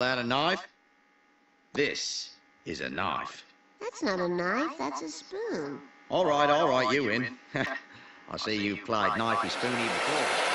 that a knife? This is a knife. That's not a knife, that's a spoon. All right, all right, you win. I see you've played knifey spoony before.